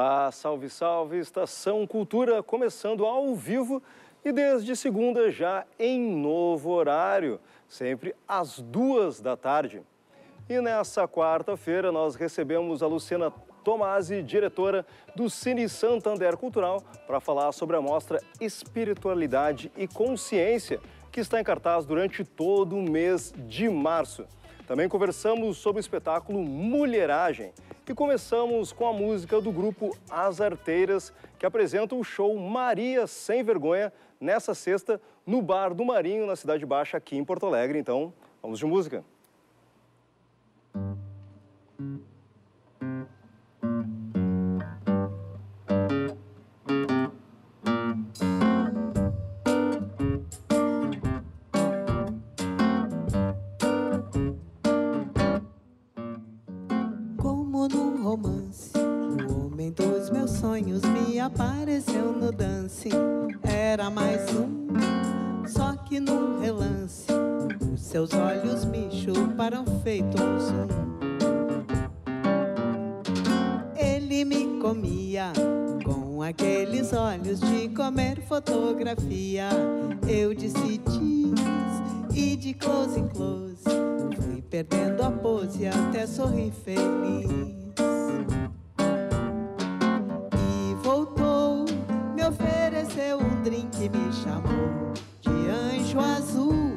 Olá, salve, salve! Estação Cultura começando ao vivo e desde segunda já em novo horário, sempre às duas da tarde. E nessa quarta-feira nós recebemos a Luciana Tomasi, diretora do Cine Santander Cultural, para falar sobre a mostra Espiritualidade e Consciência, que está em cartaz durante todo o mês de março. Também conversamos sobre o espetáculo Mulheragem e começamos com a música do grupo As Arteiras, que apresenta o show Maria Sem Vergonha nessa sexta no Bar do Marinho, na Cidade Baixa, aqui em Porto Alegre. Então, vamos de música. Apareceu no dance. Era mais um, só que num relance. Os seus olhos me chuparam feito um zoom. Ele me comia com aqueles olhos de comer fotografia. Eu disse cheese e de close em close. Fui perdendo a pose até sorrir feliz. Que me chamou de anjo azul.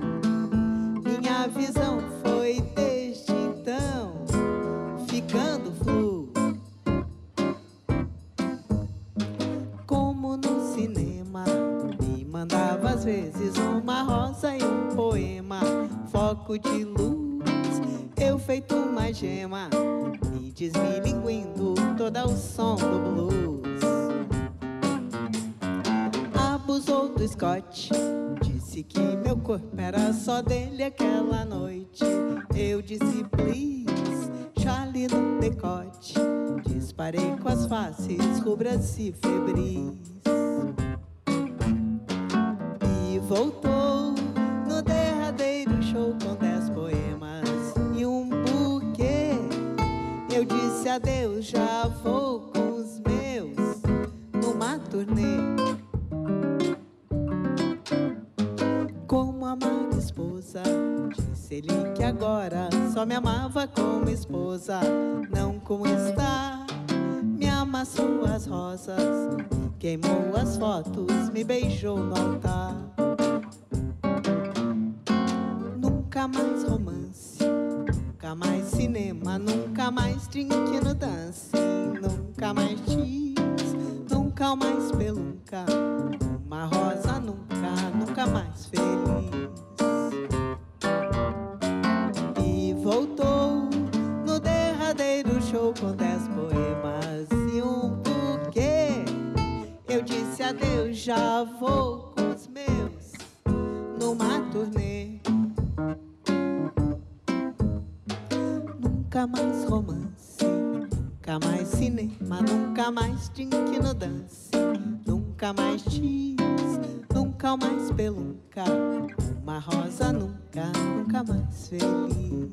Disse adeus, já vou com os meus numa turnê. esposa. Disse ele que agora só me amava como esposa, não como está. Me amassou as rosas, queimou as fotos, me beijou no altar. Nunca mais romance, nunca mais cinema, nunca mais drink no dance, nunca mais cheese, nunca mais pelunca. Uma rosa nunca, nunca mais feliz. voltou no derradeiro show com dez poemas e um buquê. Eu disse adeus, já vou com os meus numa turnê. Nunca mais romance, nunca mais cinema, nunca mais drink no dance, nunca mais cheese, nunca mais pelunca. Uma rosa nunca, nunca mais feliz.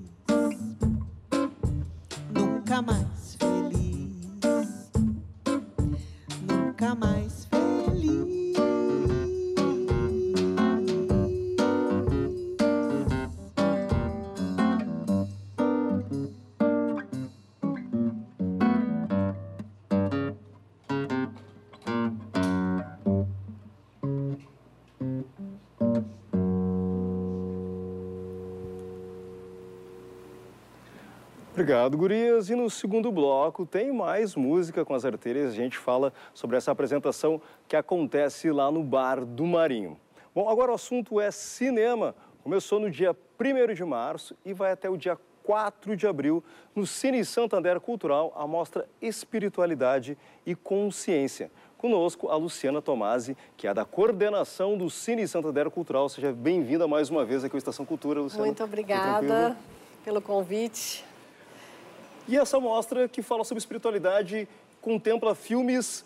Nunca mais Obrigado, gurias. E no segundo bloco tem mais música com as arteiras. A gente fala sobre essa apresentação que acontece lá no Bar do Marinho. Bom, agora o assunto é cinema. Começou no dia 1 de março e vai até o dia 4 de abril no Cine Santander Cultural a mostra Espiritualidade e Consciência. Conosco a Luciana Tomasi, que é da coordenação do Cine Santander Cultural. Seja bem-vinda mais uma vez aqui ao Estação Cultura, Luciana. Muito obrigada pelo convite. E essa mostra que fala sobre espiritualidade contempla filmes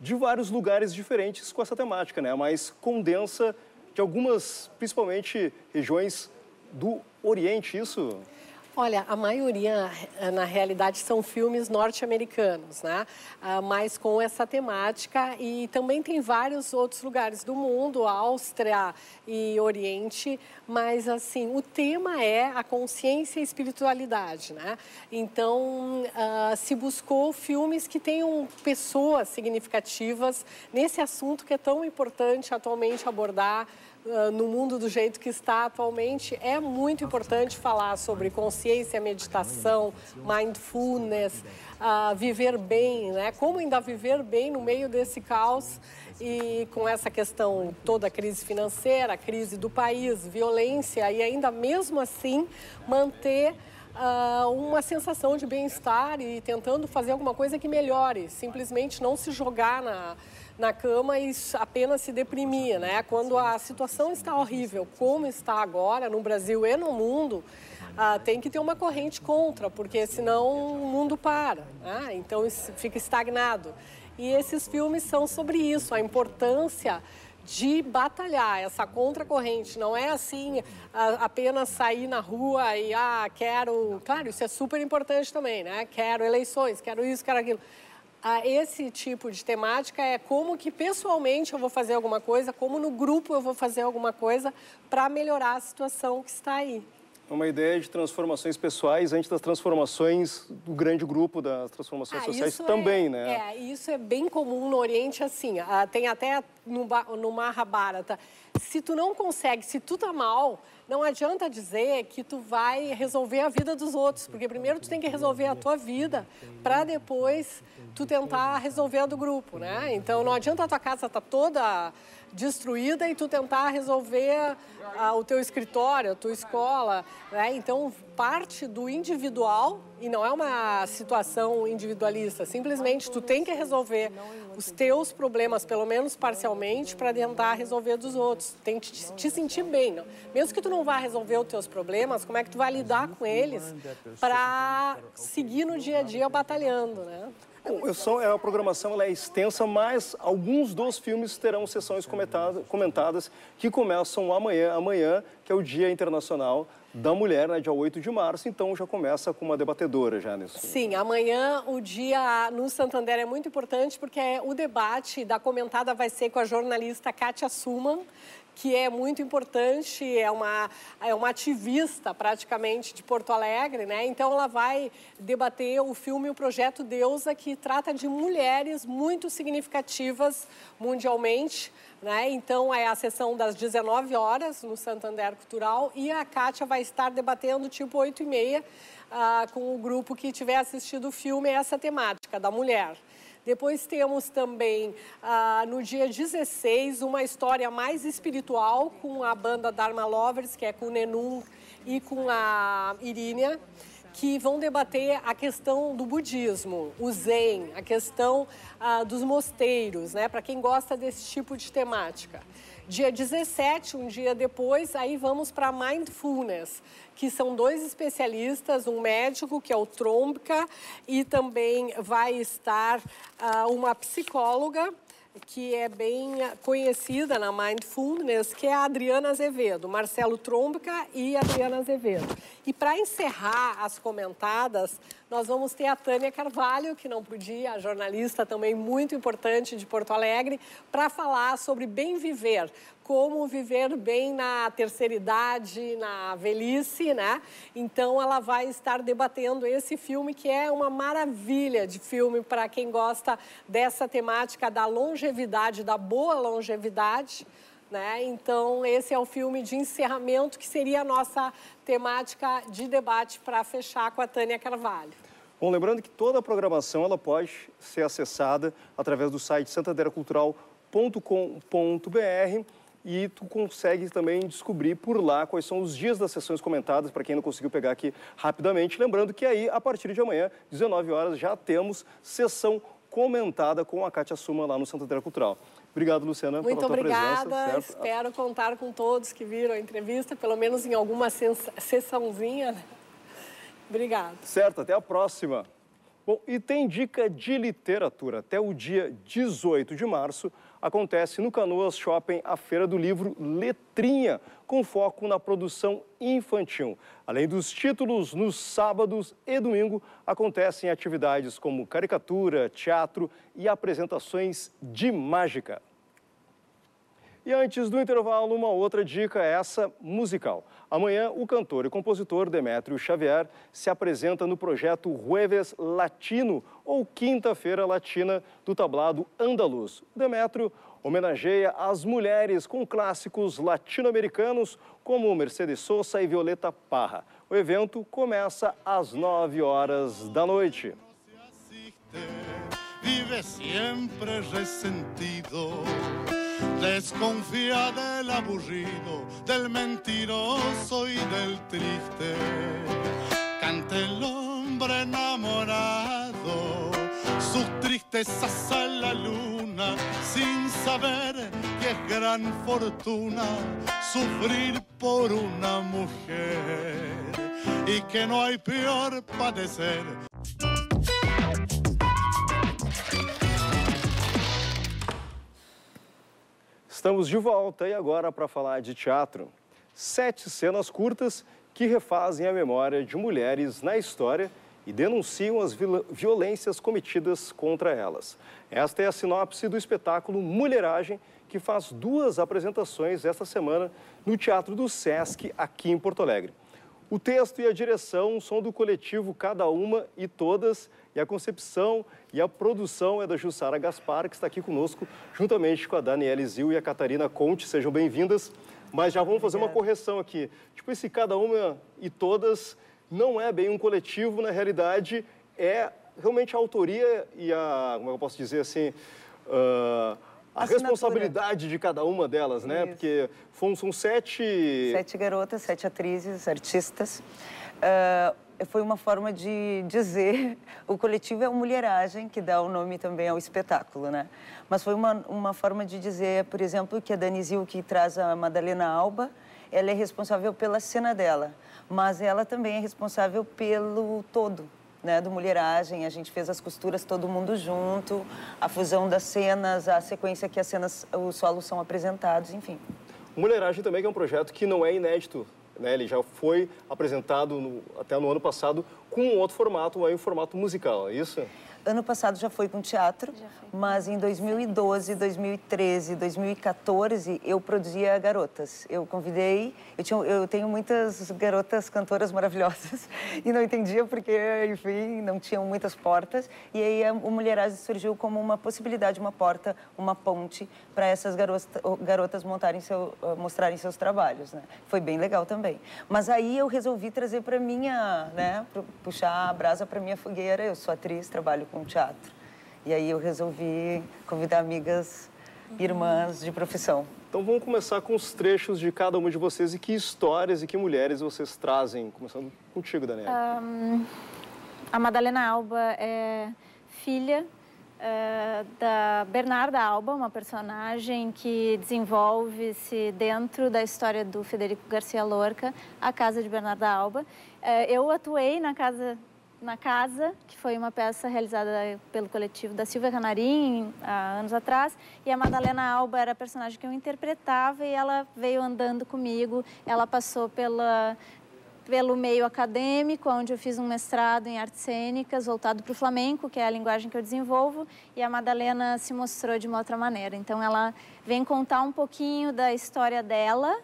de vários lugares diferentes com essa temática, né? Mas condensa de algumas, principalmente, regiões do Oriente, isso? Olha, a maioria, eh, na realidade, são filmes norte-americanos, né? Ah, mas com essa temática e também tem vários outros lugares do mundo, Áustria e Oriente, mas assim, o tema é a consciência e espiritualidade, né? Então, uh, se buscou filmes que tenham pessoas significativas nesse assunto que é tão importante atualmente abordar, ah, no mundo do jeito que está atualmente, é muito importante falar sobre consciência, meditação, mindfulness, uh, viver bem, né? Como ainda viver bem no meio desse caos e com essa questão toda a crise financeira, crise do país, violência e ainda mesmo assim manter Uh, uma sensação de bem-estar e tentando fazer alguma coisa que melhore, simplesmente não se jogar na, na cama e apenas se deprimia, né? Quando a situação está horrível, como está agora no Brasil e no mundo, ah, tem que ter uma corrente contra, porque senão o mundo para, né? então fica estagnado. E esses filmes são sobre isso, a importância de batalhar essa contracorrente. Não é assim apenas sair na rua e ah, quero. Claro, isso é super importante também, né? Quero eleições, quero isso, quero aquilo a esse tipo de temática é como que pessoalmente eu vou fazer alguma coisa, como no grupo eu vou fazer alguma coisa para melhorar a situação que está aí. Uma ideia de transformações pessoais antes das transformações do grande grupo das transformações ah, sociais também, é, né? É, isso é bem comum no Oriente, assim. Tem até no, no Mahabharata. Se tu não consegue, se tu tá mal, não adianta dizer que tu vai resolver a vida dos outros, porque primeiro tu tem que resolver a tua vida para depois tu tentar resolver do grupo, né? Então não adianta a tua casa estar tá toda destruída e tu tentar resolver a, o teu escritório, a tua escola, né? Então parte do individual e não é uma situação individualista, simplesmente tu tem que resolver os teus problemas, pelo menos parcialmente, para tentar resolver dos outros. Tem que te, te sentir bem, não? mesmo que tu não vá resolver os teus problemas, como é que tu vai lidar com eles para seguir no dia a dia batalhando, né? Eu sou, é, a programação é extensa, mas alguns dos filmes terão sessões comentadas, comentadas que começam amanhã, amanhã, que é o Dia Internacional da Mulher, né, dia 8 de março, então já começa com uma debatedora já. Sim, amanhã o dia no Santander é muito importante porque o debate da comentada vai ser com a jornalista Kátia Suman, que é muito importante, é uma, é uma ativista praticamente de Porto Alegre, né? Então ela vai debater o filme O Projeto Deusa, que trata de mulheres muito significativas mundialmente, né? Então é a sessão das 19 horas no Santander Cultural e a Kátia vai estar debatendo tipo 8 e meia ah, com o grupo que tiver assistido o filme essa temática da mulher. Depois temos também, ah, no dia 16, uma história mais espiritual com a banda Dharma Lovers, que é com o Nenum e com a Irínia, que vão debater a questão do budismo, o zen, a questão ah, dos mosteiros, né? Para quem gosta desse tipo de temática. Dia 17, um dia depois, aí vamos para Mindfulness, que são dois especialistas, um médico, que é o Trombica, e também vai estar uh, uma psicóloga, que é bem conhecida na Mindfulness, que é a Adriana Azevedo, Marcelo Trombica e Adriana Azevedo. E para encerrar as comentadas, nós vamos ter a Tânia Carvalho, que não podia, a jornalista também muito importante de Porto Alegre, para falar sobre bem viver, como viver bem na terceira idade, na velhice, né? Então ela vai estar debatendo esse filme que é uma maravilha de filme para quem gosta dessa temática da longevidade, da boa longevidade. Né? Então, esse é o filme de encerramento que seria a nossa temática de debate para fechar com a Tânia Carvalho. Bom, lembrando que toda a programação ela pode ser acessada através do site santanderacultural.com.br e tu consegue também descobrir por lá quais são os dias das sessões comentadas, para quem não conseguiu pegar aqui rapidamente. Lembrando que aí, a partir de amanhã, 19 horas, já temos sessão comentada com a Kátia Suma lá no Santander Cultural. Obrigado, Luciana, Muito pela tua obrigada. presença. Muito obrigada. Espero contar com todos que viram a entrevista, pelo menos em alguma sessãozinha. Obrigada. Certo, até a próxima. Bom, e tem dica de literatura. Até o dia 18 de março, acontece no Canoas Shopping a Feira do Livro Letrinha, com foco na produção infantil. Além dos títulos, nos sábados e domingo acontecem atividades como caricatura, teatro e apresentações de mágica. E antes do intervalo, uma outra dica, essa musical. Amanhã, o cantor e compositor Demétrio Xavier se apresenta no projeto Jueves Latino, ou Quinta-feira Latina, do tablado Andaluz. Demétrio homenageia as mulheres com clássicos latino-americanos como Mercedes Sosa e Violeta Parra. O evento começa às 9 horas da noite. Vive sempre ressentido. Desconfía del aburrido, del mentiroso y del triste. Cante el hombre enamorado, sus tristezas a la luna, sin saber que es gran fortuna sufrir por una mujer y que no hay peor padecer Estamos de volta e agora para falar de teatro. Sete cenas curtas que refazem a memória de mulheres na história e denunciam as violências cometidas contra elas. Esta é a sinopse do espetáculo Mulheragem, que faz duas apresentações esta semana no Teatro do Sesc, aqui em Porto Alegre. O texto e a direção são do coletivo Cada Uma e Todas, e a concepção e a produção é da Jussara Gaspar, que está aqui conosco, juntamente com a Daniela Zil e a Catarina Conte. Sejam bem-vindas. Mas já vamos fazer uma correção aqui. Tipo, esse Cada Uma e Todas não é bem um coletivo, na realidade, é realmente a autoria e a, como é eu posso dizer assim, uh, a responsabilidade de cada uma delas, né? Isso. Porque foram, são sete... Sete garotas, sete atrizes, artistas. Uh, foi uma forma de dizer... O coletivo é o Mulheragem, que dá o nome também ao espetáculo, né? Mas foi uma, uma forma de dizer, por exemplo, que a Danizil, que traz a Madalena Alba, ela é responsável pela cena dela, mas ela também é responsável pelo todo, né, do Mulheragem, a gente fez as costuras todo mundo junto, a fusão das cenas, a sequência que as cenas, os solos são apresentados, enfim. Mulheragem também é um projeto que não é inédito, né? Ele já foi apresentado no, até no ano passado com um outro formato, em formato musical, é isso? Ano passado já foi com teatro, mas em 2012, 2013, 2014 eu produzia garotas. Eu convidei, eu, tinha, eu tenho muitas garotas cantoras maravilhosas e não entendia porque, enfim, não tinham muitas portas. E aí o Mulheragem surgiu como uma possibilidade, uma porta, uma ponte para essas garotas, garotas montarem seu, mostrarem seus trabalhos. Né? Foi bem legal também. Mas aí eu resolvi trazer para minha, né, puxar a brasa para minha fogueira. Eu sou atriz, trabalho com teatro. E aí eu resolvi convidar amigas, irmãs de profissão. Então vamos começar com os trechos de cada uma de vocês e que histórias e que mulheres vocês trazem. Começando contigo, Daniela. Um, a Madalena Alba é filha uh, da Bernarda Alba, uma personagem que desenvolve-se dentro da história do Federico Garcia Lorca, a casa de Bernarda Alba. Uh, eu atuei na casa na Casa, que foi uma peça realizada pelo coletivo da Silvia Canarim há anos atrás, e a Madalena Alba era a personagem que eu interpretava e ela veio andando comigo. Ela passou pela pelo meio acadêmico, onde eu fiz um mestrado em artes cênicas voltado para o flamenco, que é a linguagem que eu desenvolvo, e a Madalena se mostrou de uma outra maneira. Então ela vem contar um pouquinho da história dela,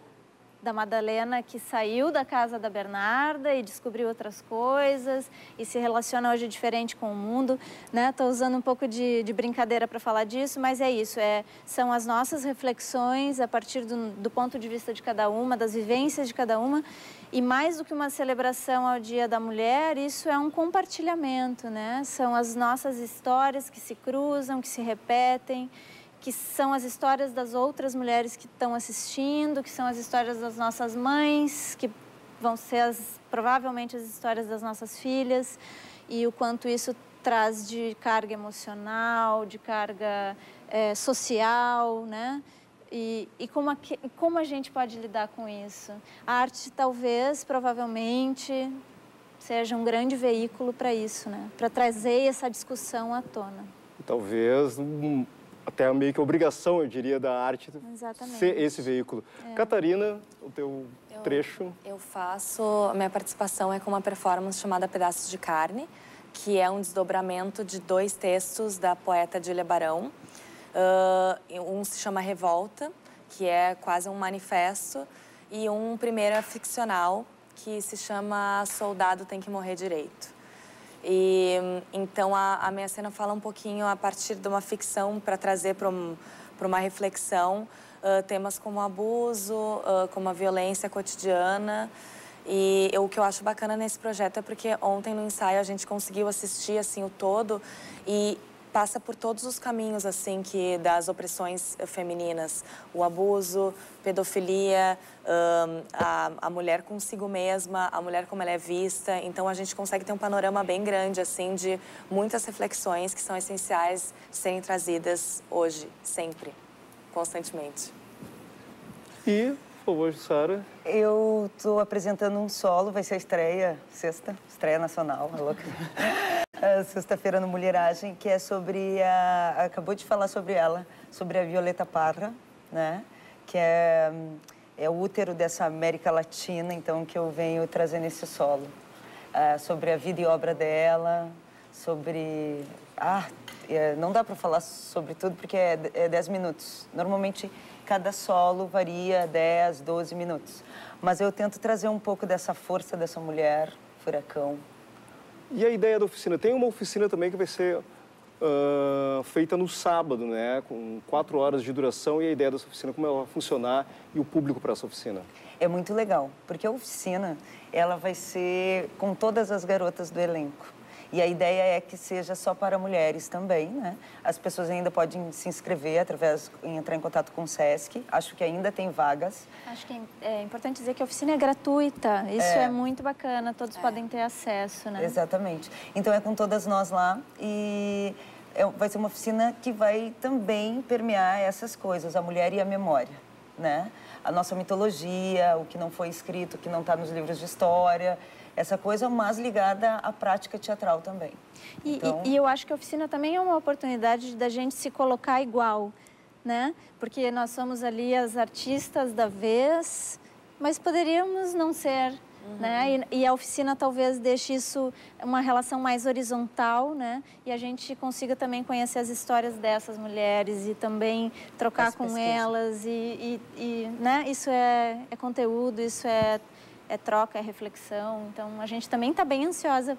da Madalena que saiu da casa da Bernarda e descobriu outras coisas e se relaciona hoje diferente com o mundo, né? Estou usando um pouco de, de brincadeira para falar disso, mas é isso, é, são as nossas reflexões a partir do, do ponto de vista de cada uma, das vivências de cada uma e mais do que uma celebração ao Dia da Mulher, isso é um compartilhamento, né? São as nossas histórias que se cruzam, que se repetem que são as histórias das outras mulheres que estão assistindo, que são as histórias das nossas mães, que vão ser as, provavelmente as histórias das nossas filhas, e o quanto isso traz de carga emocional, de carga é, social, né? E, e como, a, como a gente pode lidar com isso? A arte, talvez, provavelmente, seja um grande veículo para isso, né? Para trazer essa discussão à tona. Talvez até meio que obrigação, eu diria, da arte Exatamente. ser esse veículo. É. Catarina, o teu eu, trecho. Eu faço, a minha participação é com uma performance chamada Pedaços de Carne, que é um desdobramento de dois textos da poeta Julia Barão. Uh, um se chama Revolta, que é quase um manifesto, e um primeiro é ficcional, que se chama Soldado Tem Que Morrer Direito. E então a, a minha cena fala um pouquinho a partir de uma ficção para trazer para um, uma reflexão uh, temas como abuso, uh, como a violência cotidiana. E eu, o que eu acho bacana nesse projeto é porque ontem no ensaio a gente conseguiu assistir assim o todo e passa por todos os caminhos assim que das opressões femininas, o abuso, pedofilia, um, a, a mulher consigo mesma, a mulher como ela é vista. Então a gente consegue ter um panorama bem grande assim de muitas reflexões que são essenciais serem trazidas hoje, sempre, constantemente. E, por favor, Sara. Eu estou apresentando um solo, vai ser a estreia, sexta, estreia nacional, é louca. Sexta-feira no Mulheragem, que é sobre a... Acabou de falar sobre ela, sobre a Violeta Parra, né? Que é, é o útero dessa América Latina, então, que eu venho trazendo esse solo. Uh, sobre a vida e obra dela, sobre... Ah, é, não dá para falar sobre tudo porque é, é 10 minutos. Normalmente, cada solo varia 10, 12 minutos. Mas eu tento trazer um pouco dessa força dessa mulher, furacão, e a ideia da oficina? Tem uma oficina também que vai ser uh, feita no sábado, né? Com quatro horas de duração. E a ideia dessa oficina, como ela vai funcionar e o público para essa oficina? É muito legal, porque a oficina, ela vai ser com todas as garotas do elenco. E a ideia é que seja só para mulheres também, né? As pessoas ainda podem se inscrever através, entrar em contato com o SESC. Acho que ainda tem vagas. Acho que é importante dizer que a oficina é gratuita. Isso é, é muito bacana, todos é. podem ter acesso, né? Exatamente. Então é com todas nós lá e é, vai ser uma oficina que vai também permear essas coisas, a mulher e a memória, né? A nossa mitologia, o que não foi escrito, o que não está nos livros de história essa coisa, mas ligada à prática teatral também. E, então... e, e eu acho que a oficina também é uma oportunidade da gente se colocar igual, né? Porque nós somos ali as artistas da vez, mas poderíamos não ser. Uhum. Né? E, e, a oficina talvez deixe isso uma relação mais horizontal, né? E a gente consiga também conhecer as histórias dessas mulheres e também trocar As com pesquisas. elas e, e, e, né? Isso é, é conteúdo, isso é é troca, é reflexão. Então, a gente também está bem ansiosa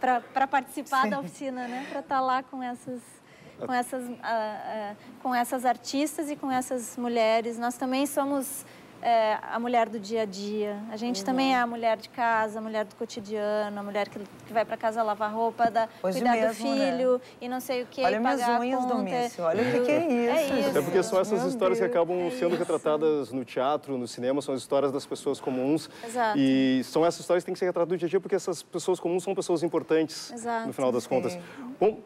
para participar Sim. da oficina, né? Para estar tá lá com essas, com essas, uh, uh, com essas artistas e com essas mulheres. Nós também somos é, a mulher do dia a dia. A gente uhum. também é a mulher de casa, a mulher do cotidiano, a mulher que, que vai para casa lavar roupa, da, cuidar mesmo, do filho né? e não sei o que. Olha minhas unhas do mício, olha o que, que, é isso. É isso. É porque são essas Meu histórias Deus. que acabam é sendo isso. retratadas no teatro, no cinema, são as histórias das pessoas comuns. Exato. E são essas histórias que têm que ser retratadas no dia a dia porque essas pessoas comuns são pessoas importantes, Exato. no final das contas. Bom,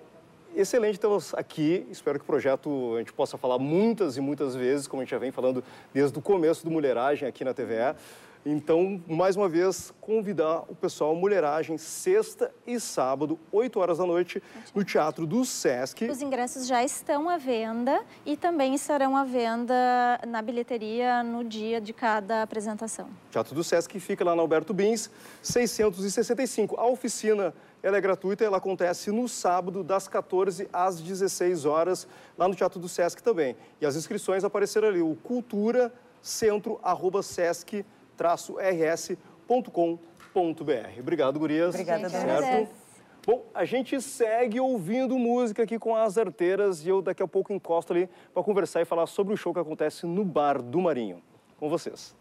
excelente tê-los aqui. Espero que o projeto a gente possa falar muitas e muitas vezes, como a gente já vem falando desde o começo do Mulheragem aqui na TVE. Então, mais uma vez, convidar o pessoal Mulheragem, sexta e sábado, 8 horas da noite, no Teatro do Sesc. Os ingressos já estão à venda e também estarão à venda na bilheteria no dia de cada apresentação. Teatro do Sesc fica lá na Alberto Bins, 665. A oficina ela é gratuita, ela acontece no sábado, das 14 às 16 horas, lá no Teatro do Sesc também. E as inscrições apareceram ali, o cultura centro arroba sesc-rs.com.br. Obrigado, gurias. Obrigada, certo? Bom, a gente segue ouvindo música aqui com as arteiras e eu daqui a pouco encosto ali para conversar e falar sobre o show que acontece no Bar do Marinho. Com vocês.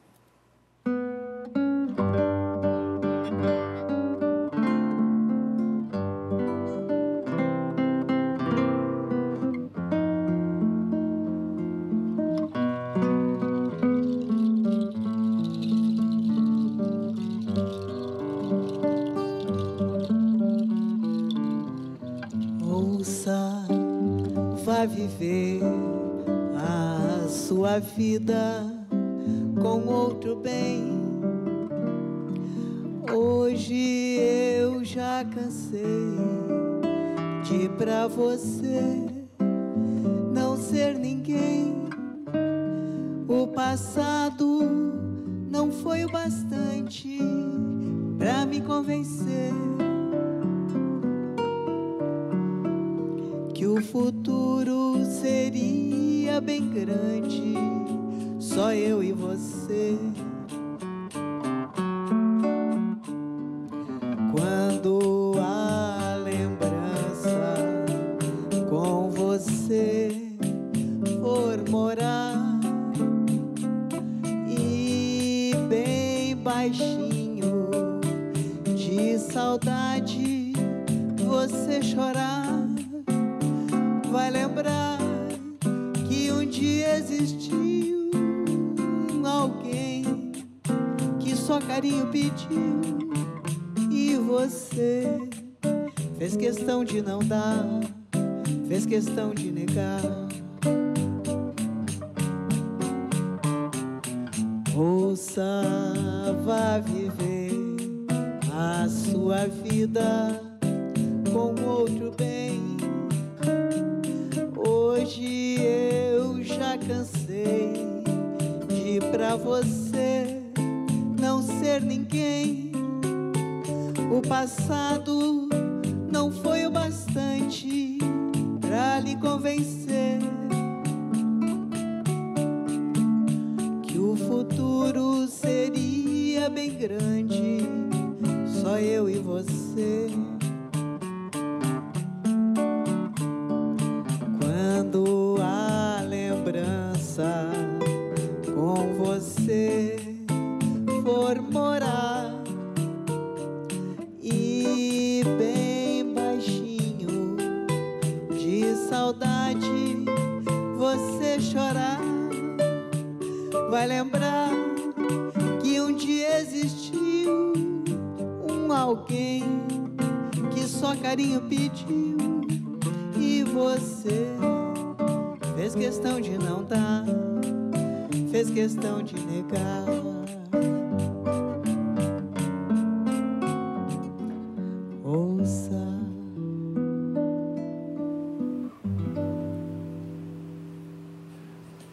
viver vida cansei de pra você não ser ninguém. O passado não foi o bastante pra lhe convencer que o futuro seria bem grande, só eu e você. Carinho pediu e você fez questão de não dar, fez questão de negar. Ouça.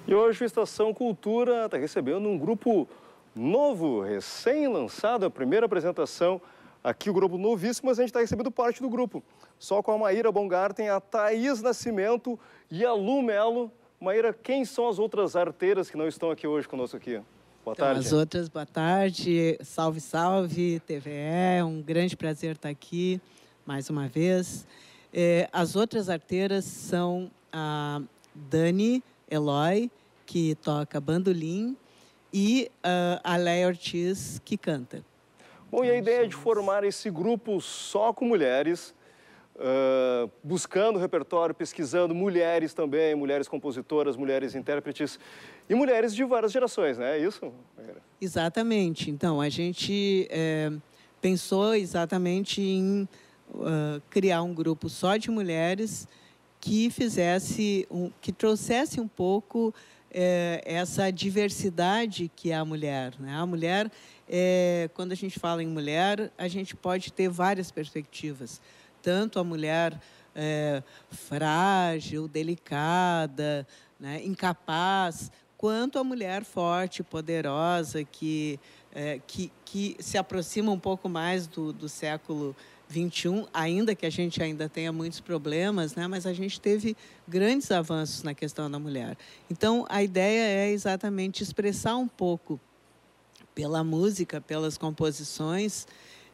E hoje o Estação Cultura está recebendo um grupo novo, recém-lançado, a primeira apresentação aqui, o grupo novíssimo, mas a gente está recebendo parte do grupo. Só com a Maíra Bongarten, a Thaís Nascimento e a Lu Melo. Maíra, quem são as outras arteiras que não estão aqui hoje conosco aqui? Boa Então, tarde. as outras, boa tarde. Salve, salve, TVE. É um grande prazer estar aqui mais uma vez. É, as outras arteiras são a Dani Eloy, que toca bandolim, e ah, a Leia Ortiz, que canta. Bom, e a ideia de formar esse grupo só com mulheres, ah, buscando repertório, pesquisando mulheres também, mulheres compositoras, mulheres intérpretes e mulheres de várias gerações, né? É isso? Exatamente. Então, a gente eh, pensou exatamente em ah, criar um grupo só de mulheres que fizesse, um, que trouxesse um pouco eh, essa diversidade que é a mulher. Né? A mulher, eh, quando a gente fala em mulher, a gente pode ter várias perspectivas. Tanto a mulher eh, frágil, delicada, né? incapaz, quanto a mulher forte, poderosa, que, eh, que, que se aproxima um pouco mais do, do século 21, ainda que a gente ainda tenha muitos problemas, né? mas a gente teve grandes avanços na questão da mulher. Então, a ideia é exatamente expressar um pouco pela música, pelas composições,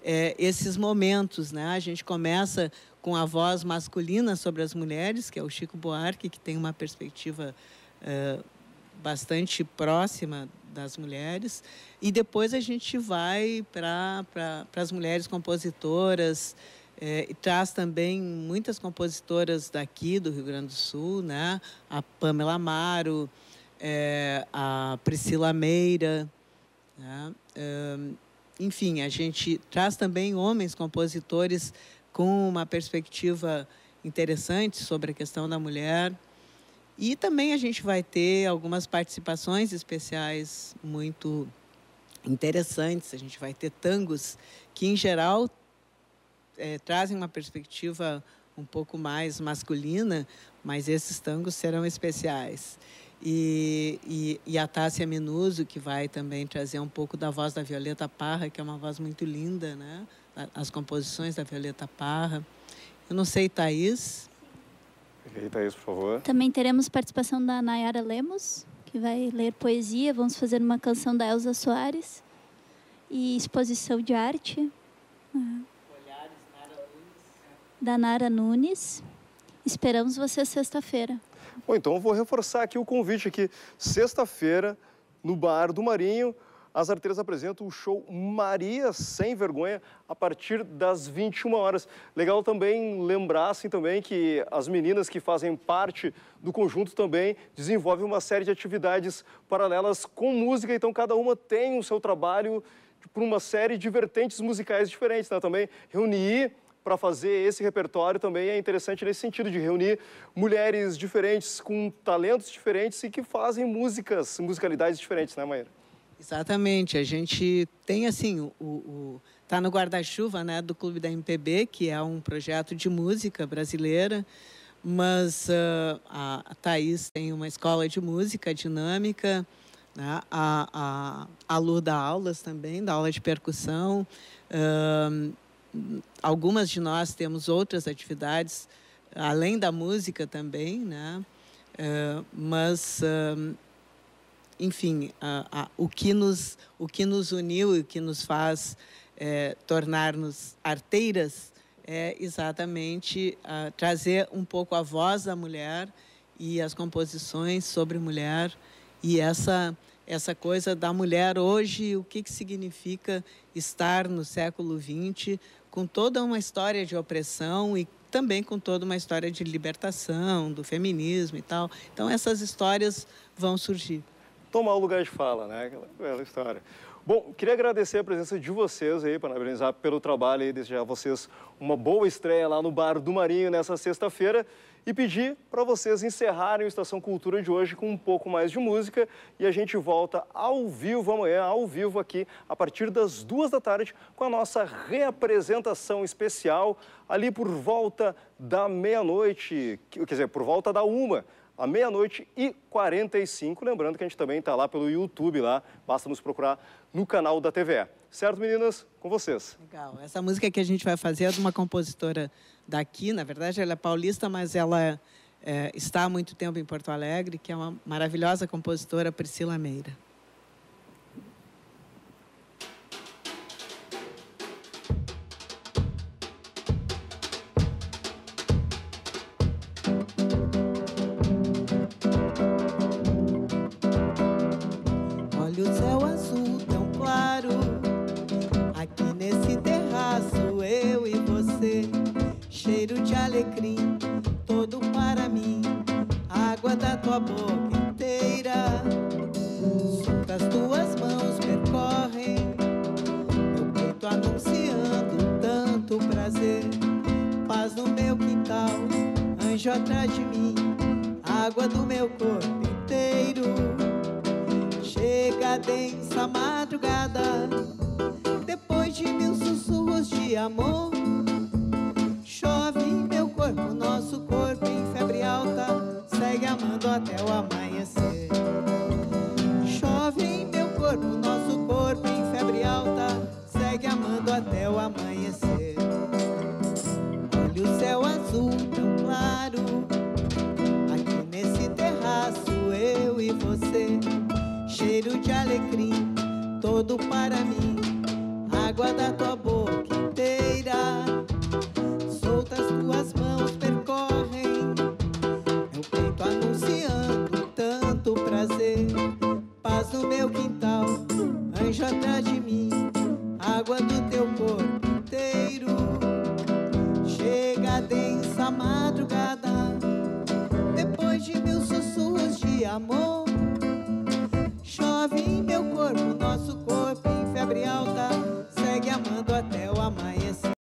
eh, esses momentos. Né? A gente começa com a voz masculina sobre as mulheres, que é o Chico Buarque, que tem uma perspectiva eh, bastante próxima das mulheres, e depois a gente vai para pra, as mulheres compositoras, eh, e traz também muitas compositoras daqui do Rio Grande do Sul, né? a Pamela Amaro, eh, a Priscila Meira, né? Enfim, a gente traz também homens compositores com uma perspectiva interessante sobre a questão da mulher. E também a gente vai ter algumas participações especiais muito interessantes. A gente vai ter tangos que, em geral, eh, trazem uma perspectiva um pouco mais masculina, mas esses tangos serão especiais. E, e, e, a Tássia Menuso, que vai também trazer um pouco da voz da Violeta Parra, que é uma voz muito linda, né? As composições da Violeta Parra. Eu não sei, Thaís. E aí, Thaís, por favor. Também teremos participação da Nayara Lemos, que vai ler poesia. Vamos fazer uma canção da Elza Soares. E exposição de arte. Ah. Da Nara Nunes. Esperamos você sexta-feira. Bom, então vou reforçar aqui o convite aqui. Sexta-feira, no Bar do Marinho, as arteiras apresentam o show Maria Sem Vergonha a partir das 21 horas. Legal também lembrar assim, também que as meninas que fazem parte do conjunto também desenvolvem uma série de atividades paralelas com música, então cada uma tem o seu trabalho por uma série de vertentes musicais diferentes, né? Também reunir para fazer esse repertório também é interessante nesse sentido de reunir mulheres diferentes com talentos diferentes e que fazem músicas, musicalidades diferentes, né, Maíra? Exatamente. A gente tem assim o, o tá no guarda-chuva, né, do Clube da MPB, que é um projeto de música brasileira, mas uh, a, Thaís tem uma escola de música dinâmica, né? a, a, a Lu dá aulas também, dá aula de percussão. Uh, algumas de nós temos outras atividades além da música também, né? Uh, mas uh, enfim, uh, o que nos o que nos uniu e o que nos faz é, tornar-nos arteiras é exatamente trazer um pouco a voz da mulher e as composições sobre mulher e essa essa coisa da mulher hoje, o que, que significa estar no século XX com toda uma história de opressão e também com toda uma história de libertação, do feminismo e tal. Então, essas histórias vão surgir. Tomar o lugar de fala, né? Aquela bela história. Bom, queria agradecer a presença de vocês aí, parabenizar pelo trabalho e desejar a vocês uma boa estreia lá no Bar do Marinho nessa sexta-feira e pedir para vocês encerrarem o Estação Cultura de hoje com um pouco mais de música e a gente volta ao vivo amanhã, ao vivo aqui, a partir das duas da tarde, com a nossa reapresentação especial ali por volta da meia-noite, quer dizer, por volta da uma à meia-noite e 45. Lembrando que a gente também está lá pelo YouTube, lá, basta nos procurar no canal da TVE. Certo, meninas? Com vocês. Legal. Essa música que a gente vai fazer é de uma compositora daqui, na verdade ela é paulista, mas ela é, está há muito tempo em Porto Alegre, que é uma maravilhosa compositora, Priscila Meira. Até o amanhecer.